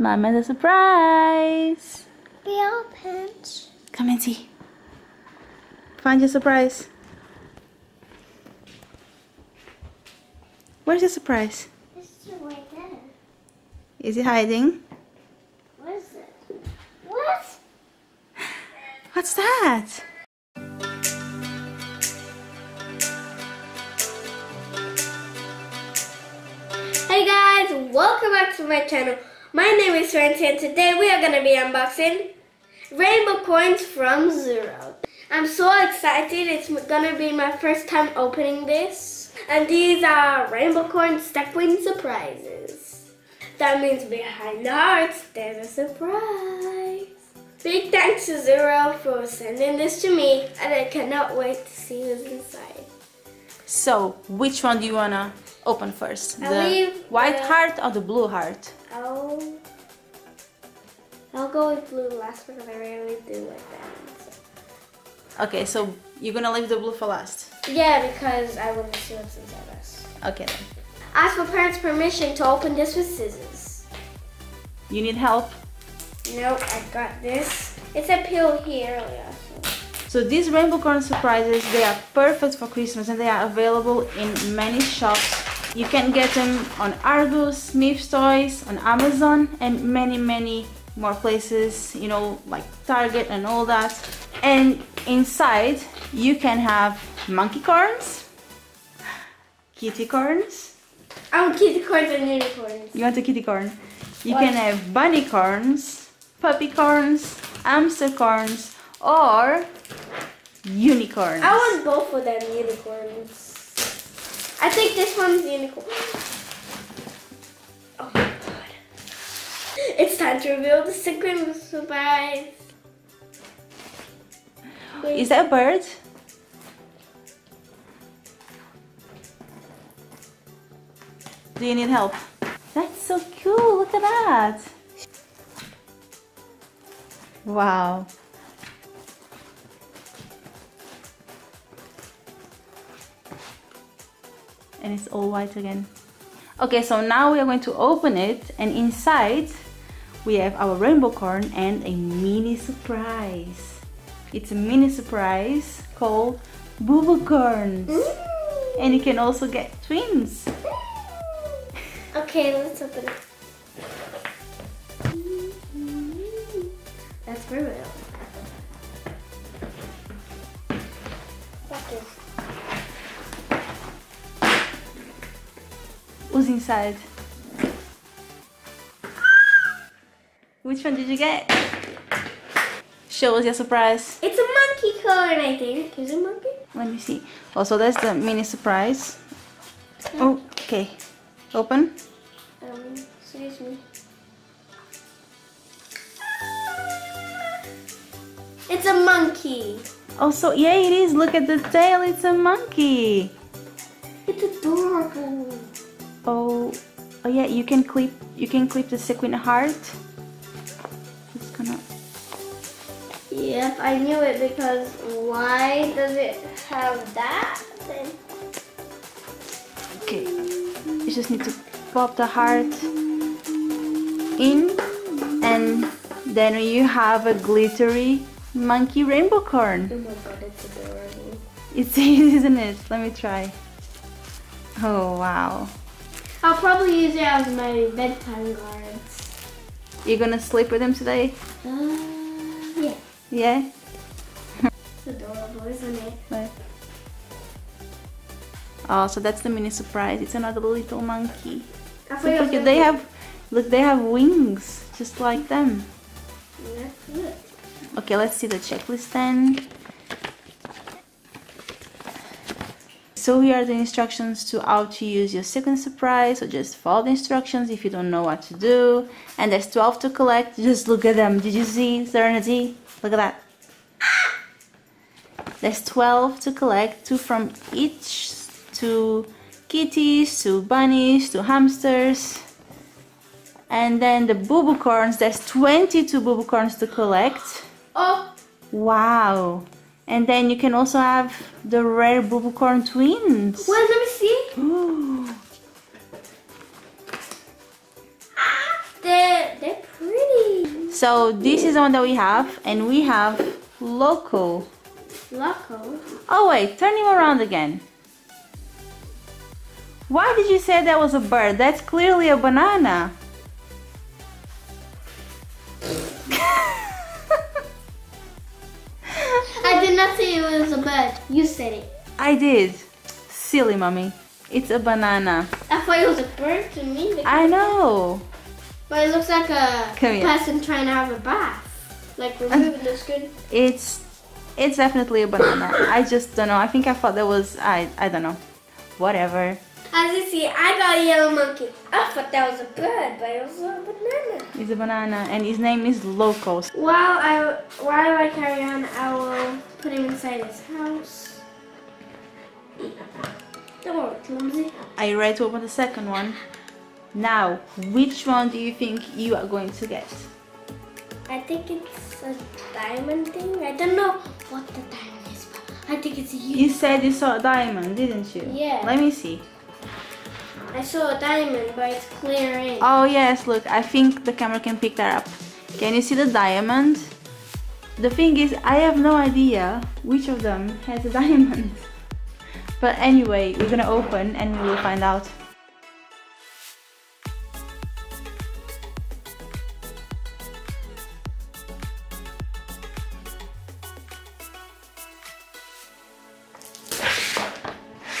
Mama has a surprise. Be opened. Come and see. Find your surprise. Where's your surprise? It's right there. Is it hiding? What is it? What? What's that? Hey guys, welcome back to my channel. My name is Francie and today we are going to be unboxing Rainbocorns from Zuru. I'm so excited, it's going to be my first time opening this. And these are Rainbocorn stack win surprises. That means behind the hearts, there's a surprise. Big thanks to Zuru for sending this to me and I cannot wait to see what's inside. So, which one do you wanna open first? I'll the white the- heart or the blue heart? I'll, I'll go with blue last because I rarely do like that. so. Okay, so you're gonna leave the blue for last. Yeah, because I want to see what's inside us. Okay then. Ask for parents' permission to open this with scissors. You need help? Nope, I got this. It's a peel here. Oh yeah, so. So these Rainbocorn surprises, they are perfect for Christmas and they are available in many shops. You can get them on Argos, Smyths Toys, on Amazon and many many more places, you know, like Target and all that. And inside you can have monkey corns, kitty corns. I want kitty corns and unicorns. You want a kitty corn? You What? can have bunny corns, puppy corns, hamster corns, or unicorns. I want both of them unicorns. I think this one's unicorn. Oh my god. It's time to reveal the secret surprise. Wait. Is that a bird? Do you need help? That's so cool. Look at that. Wow. And it's all white again. Okay, so now we are going to open it and inside we have our Rainbocorn and a mini surprise. It's a mini surprise called Boo Corns. And you can also get twins. Okay, let's open it. That's real. Inside? Which one did you get? Show us your surprise. It's a monkey corn, I think. Is it monkey? Let me see. Also, that's the mini surprise. Oh, okay. Open. Um, excuse me. It's a monkey. Also, yeah, it is. Look at the tail. It's a monkey. It's adorable. Oh, oh yeah. You can clip. You can clip the sequin heart. It's gonna. Yep, I knew it because why does it have that? Then Okay. You just need to pop the heart in, and then you have a glittery monkey Rainbocorn. Oh my god, it's adorable. It's isn't it? Let me try. Oh wow. I'll probably use it as my bedtime guards. You're gonna sleep with him today? Uh, yeah. Yeah? It's adorable, isn't it? Right. Oh, so that's the mini surprise. It's another little monkey. So look, they have look they have wings just like them. Okay, let's see the checklist then. So here are the instructions to how to use your second surprise. So just follow the instructions if you don't know what to do. And there's 12 to collect. Just look at them. Did you see Serenity? Look at that. There's 12 to collect, two from each, to kitties, to bunnies, to hamsters. And then the boo boo corns, there's 22 boo boo corns to collect. Oh, Wow. And then you can also have the rare boo boo corn twins. wait, let me see. Ooh. Ah, they're, they're pretty. So this is the one that we have, and we have Loco. Loco? Oh wait, turn him around again. Why did you say that was a bird? That's clearly a banana. Said it. I did. Silly mommy. It's a banana. I thought it was a bird to me. I know. But it looks like a person trying to have a bath. Like removing the skin. It's it's definitely a banana. I just don't know. I think I thought that was I I don't know. Whatever. As you see, I got a yellow monkey. I thought that was a bird, but it was a banana. It's a banana and his name is Locos. While I while I carry on, I will put him inside his house. Don't worry, clumsy. Are you ready to open the second one? Now, which one do you think you are going to get? I think it's a diamond thing. I don't know what the diamond is, but I think it's a You said you saw a diamond, didn't you? Yeah. Let me see. I saw a diamond, but it's clear in. Oh yes, look, I think the camera can pick that up. Can you see the diamond? The thing is, I have no idea which of them has a diamond. But anyway, we're gonna open and we will find out.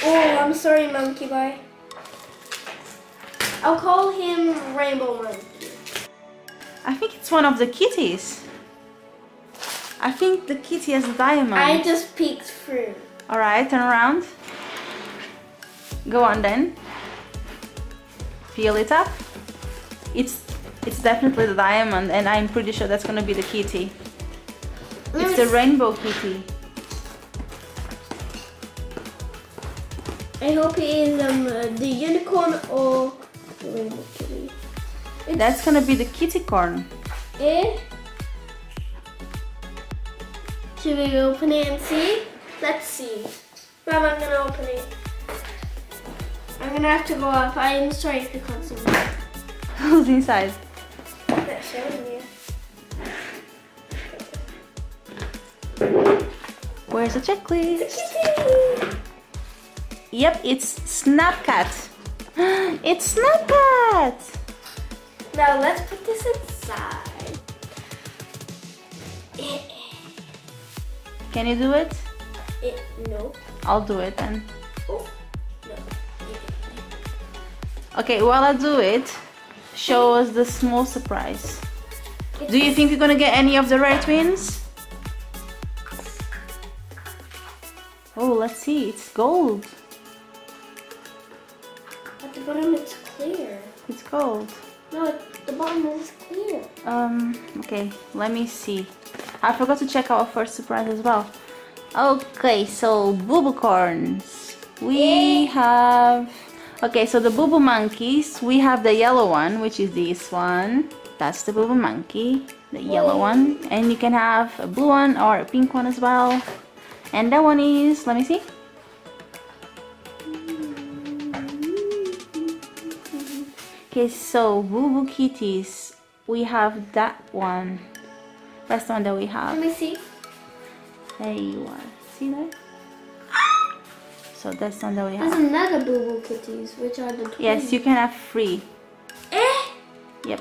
Oh, I'm sorry, Monkey Boy. I'll call him Rainbow Monkey. I think it's one of the kitties. I think the kitty has a diamond. I just peeked through. Alright, turn around. Go on then. Peel it up. It's it's definitely the diamond and I'm pretty sure that's gonna be the kitty. It's the rainbow kitty. I hope it is um, uh, the unicorn or the rainbow kitty. It's, That's gonna be the kitty corn. it. Should we open it and see? Let's see. Mom, I'm gonna open it. I'm gonna have to go up. I'm sorry if you can't see me. Who's inside? That showing you. Where's the checklist? Yep, it's Snapcat. It's Snapcat! Now let's put this inside. Can you do it? Eh, no. I'll do it then. Oh, no. Okay, while I do it, show us the small surprise. Do you think you're gonna get any of the rare twins? Oh, let's see. It's gold. At the bottom it's clear. It's gold. No, the bottom is clear. Um, okay, let me see. I forgot to check our first surprise as well. Okay, so boo boo corns. We have. Okay, so the boo boo monkeys. We have the yellow one, which is this one. That's the boo boo monkey, the yellow one. And you can have a blue one or a pink one as well. And that one is. Let me see. Okay, so boo boo kitties. We have that one. That's the one that we have. Let me see. There you are. See that? So that's the one that we There's another Boo Boo Kitties, which are the twins. Yes, you can have free. Eh? Yep.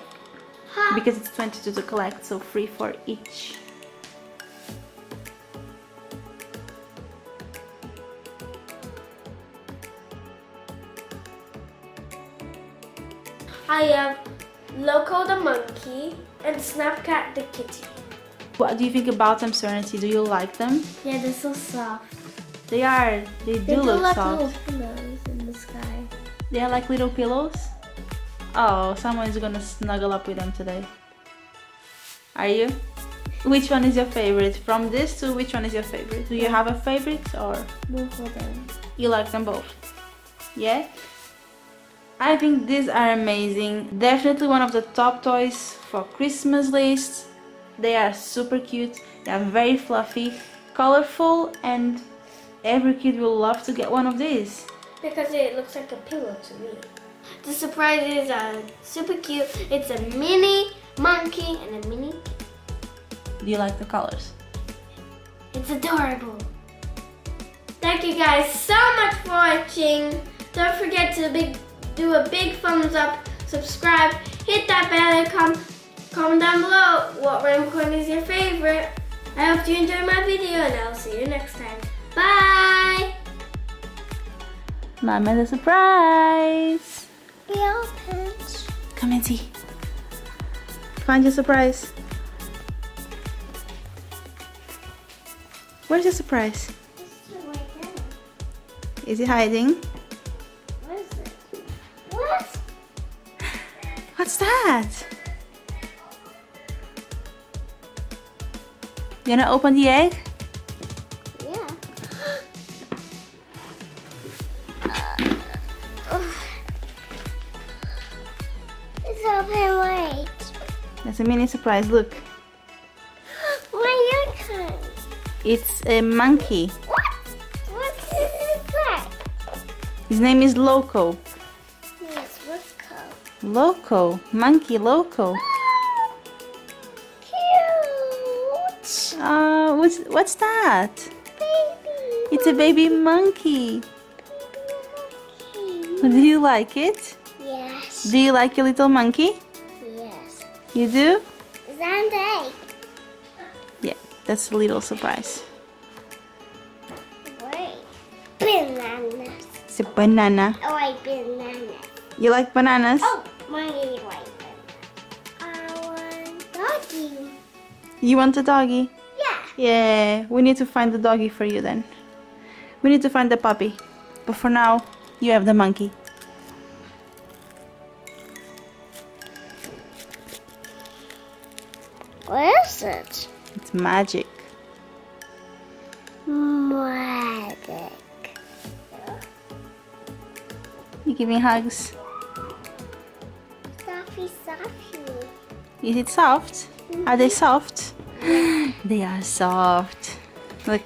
Ha. Because it's 22 to collect, so free for each. I have Loco the monkey and Snapcat the kitty. What do you think about them, Serenity? Do you like them? Yeah, they're so soft. They are. They do They look like soft. little pillows in the sky. They are like little pillows. Oh, someone's gonna snuggle up with them today. Are you? Which one is your favorite? From this two, which one is your favorite? Do you have a favorite or Both of them. you like them both? Yeah? I think these are amazing. Definitely one of the top toys for Christmas list. They are super cute. They are very fluffy, colorful, and every kid will love to get one of these. Because it looks like a pillow to me. The surprises are uh, super cute. It's a mini monkey, and a mini. Do you like the colors? It's adorable. Thank you guys so much for watching. Don't forget to big, do a big thumbs up, subscribe, hit that bell icon, comment down below what Rainbocorn is your favorite. I hope you enjoyed my video and I'll see you next time. Bye! Mama, the surprise! We open. Come and see. Find your surprise. Where's your surprise? Is it hiding? What is it? What? What's that? You gonna open the egg? Yeah. it's open wait. That's a mini surprise. Look, your kind? it's a monkey. What? What is that? His name is Loco. Yes, called? Loco, monkey Loco. Ah! What's what's that? Baby. It's a baby monkey. monkey. Do you like it? Yes. Do you like your little monkey? Yes. You do? Sunday. Yeah, that's a little surprise. Wait. Bananas. It's a banana. Oh, wait, bananas. You like bananas? Oh, my like bananas. I want doggy. You want a doggy? Yeah. We need to find the doggy for you then. We need to find the puppy. But for now, you have the monkey. What is it? It's magic. Magic. You giving hugs? Stuffy, stuffy. Is it soft? Are they mm-hmm. soft? they are soft. Look,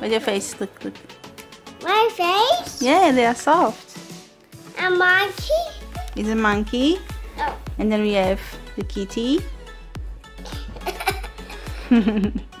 with your face. Look, look. My face? Yeah, they are soft. A monkey? It's a monkey. Oh. And then we have the kitty.